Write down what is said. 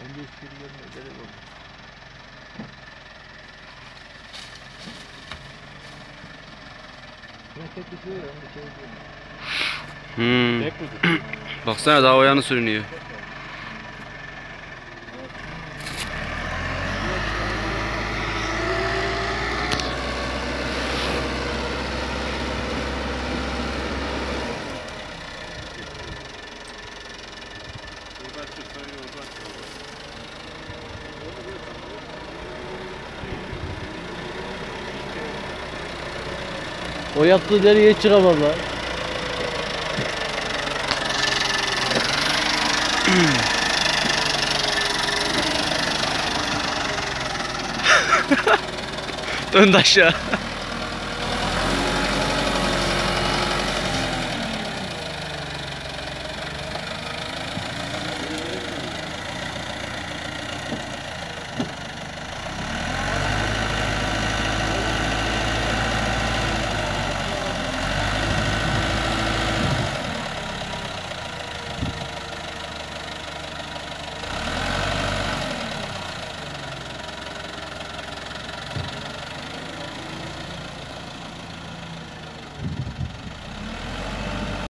o kadar çok. Elektriği tepkiye başladı. Bence hiçbiri görmüyor. Gerek yok. Tek. Onu şey diyorum. Hmm. Tek mi? Baksana daha o yanı sürünüyor. Yoldan çıksan. O yaptığı deliğe çıkamam lan. Döndü aşağı.